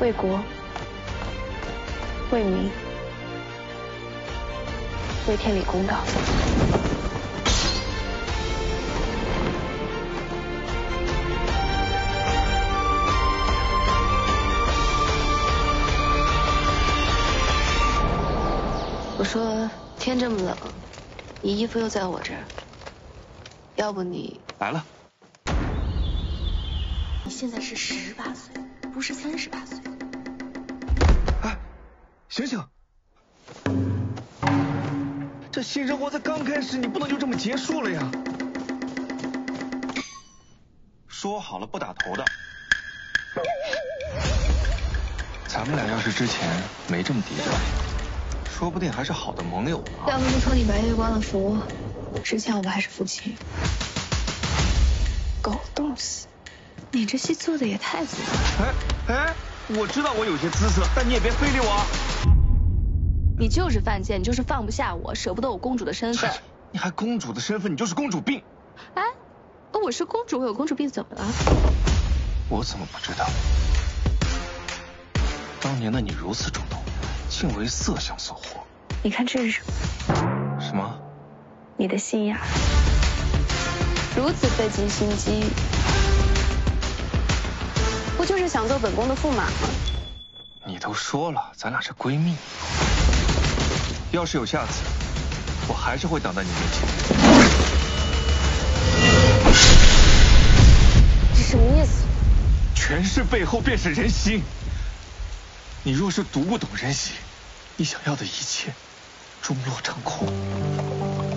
为国、为民、为天理公道。我说天这么冷，你衣服又在我这儿，要不你来了。你现在是十八岁，不是三十八岁。哎，醒醒！这新生活才刚开始，你不能就这么结束了呀！说好了不打头的，咱们俩要是之前没这么敌对，说不定还是好的盟友呢。要不是托你白月光的福，之前我们还是夫妻。狗东西，你这戏做的也太足了。哎哎，我知道我有些姿色，但你也别非礼我。你就是犯贱，你就是放不下我，舍不得我公主的身份。你还公主的身份，你就是公主病。哎，我是公主，我有公主病怎么了？我怎么不知道？当年的你如此主动，竟为色相所惑。你看这是什么？什么？你的心眼，如此费尽心机，是想做本宫的驸马吗？你都说了，咱俩是闺蜜。要是有下次，我还是会挡在你面前。你什么意思？权势背后便是人心。你若是读不懂人心，你想要的一切终落成空。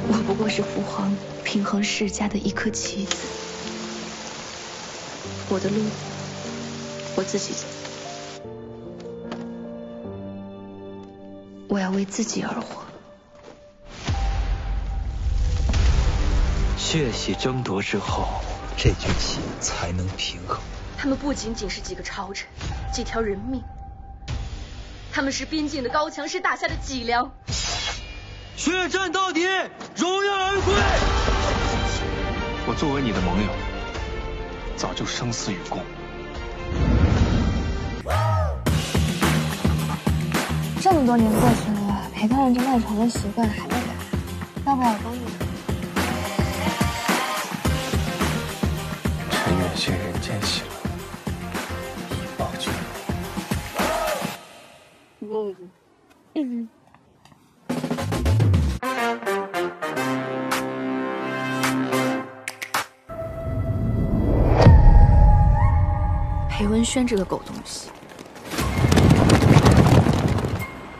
我不过是父皇平衡世家的一颗棋子，我的路我自己走。我要为自己而活。血洗争夺之后，这局棋才能平衡。他们不仅仅是几个朝臣，几条人命，他们是边境的高墙，是大夏的脊梁。血战到底，荣耀而归。我作为你的盟友，早就生死与共。这么多年过去了，陪伴着赖床的习惯还没改，要不要帮你？臣愿献人间喜乐，以报君。嗯嗯。裴文轩这个狗东西，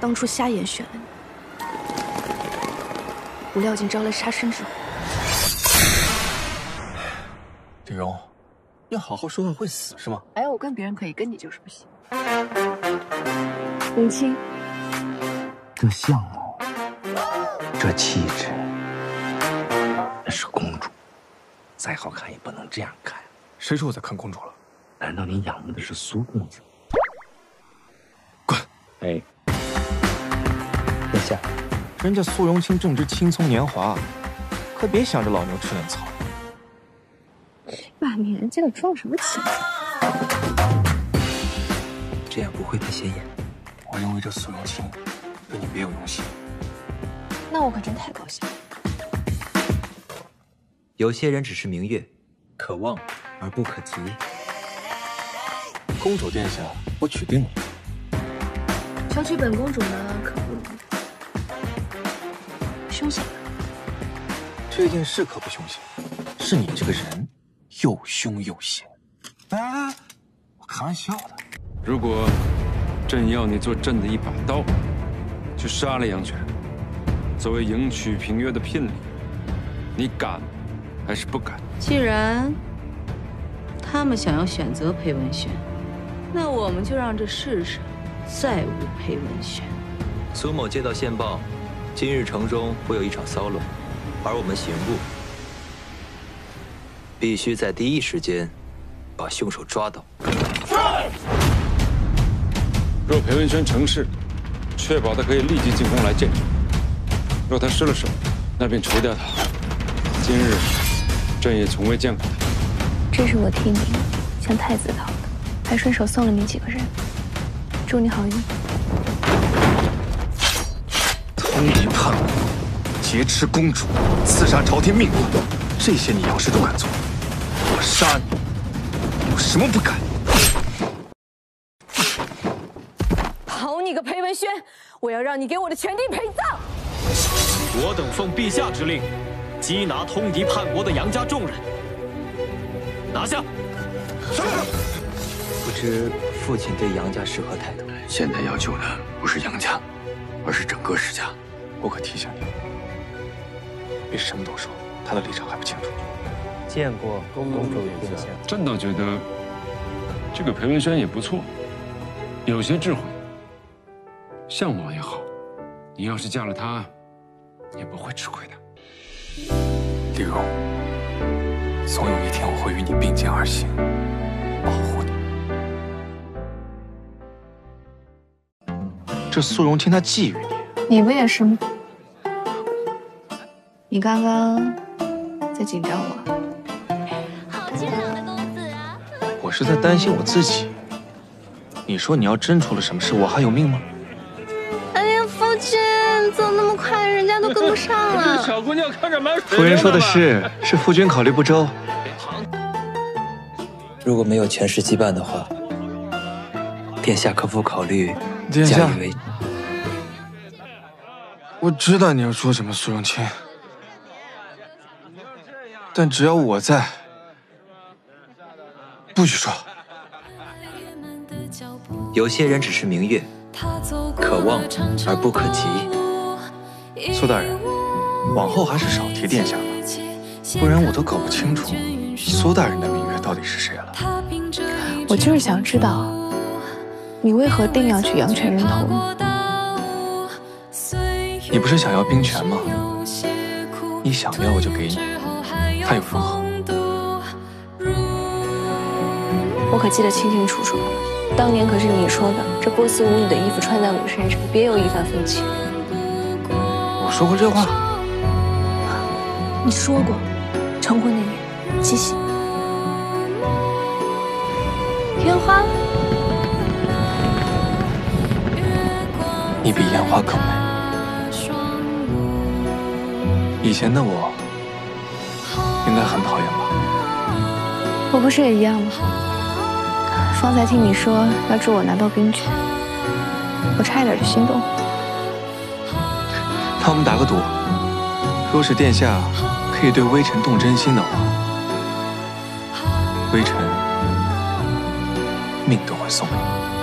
当初瞎眼选了你，不料竟招来杀身之祸。李荣，要好好说话会死是吗？哎，我跟别人可以，跟你就是不行。母亲，这相貌，这气质，那是公主，再好看也不能这样看。谁说我在看公主了？难道你仰慕的是苏公子？滚！哎，人家苏荣清正值青葱年华，可别想着老牛吃嫩草。把年纪了装什么青春？这样不会太显眼。我认为这苏荣清对你别有用心。那我可真太高兴了。有些人只是明月，可望而不可及。公主殿下，我娶定了。求娶本公主呢，可。凶险？这件事可不凶险，是你这个人又凶又险。哎哎哎，我开玩笑的。如果朕要你做朕的一把刀，去杀了杨泉，作为迎娶平月的聘礼，你敢还是不敢？既然他们想要选择裴文轩，那我们就让这世上再无裴文轩。苏某接到线报，今日城中会有一场骚乱，而我们刑部必须在第一时间把凶手抓到。是若裴文轩成事，确保他可以立即进宫来见朕；若他失了手，那便除掉他。今日朕也从未见过他。这是我替你向太子讨的，还顺手送了你几个人。祝你好运。通敌叛国，劫持公主，刺杀朝廷命官，这些你杨氏都敢做，我杀你，有什么不敢？好你个裴文轩，我要让你给我的全地陪葬！我等奉陛下之令，缉拿通敌叛国的杨家众人，拿下！不知父亲对杨家是何态度？现在要救的不是杨家，而是整个世家。我可提醒你，别什么都说，他的立场还不清楚。见过公主殿下。朕倒觉得这个裴文轩也不错，有些智慧，相貌也好。你要是嫁了他，也不会吃亏的。丽蓉，总有一天我会与你并肩而行，保护你。这苏荣清他觊觎你，你不也是吗？你刚刚在紧张我？好俊朗的公子啊！我是在担心我自己。你说你要真出了什么事，我还有命吗？哎呀，夫君，走那么快，人家都跟不上了。小姑娘看着满夫人说的是，是夫君考虑不周。如果没有权势羁绊的话，殿下可否考虑殿下嫁为？我知道你要说什么，苏荣清。但只要我在，不许说。有些人只是明月，可望而不可及。苏大人，往后还是少提殿下吧，不然我都搞不清楚苏大人的明月到底是谁了。我就是想知道，你为何定要娶阳泉人头呢？你不是想要兵权吗？你想要我就给你，他有什么好？我可记得清清楚楚，当年可是你说的，这波斯舞女的衣服穿在我身上，别有一番风情。我说过这话？你说过，成婚那年，七夕，烟花，你比烟花更美。以前的我应该很讨厌吧？我不是也一样吗？方才听你说要助我拿到兵权，我差一点就心动。那我们打个赌，若是殿下可以对微臣动真心的话，微臣命都会送你。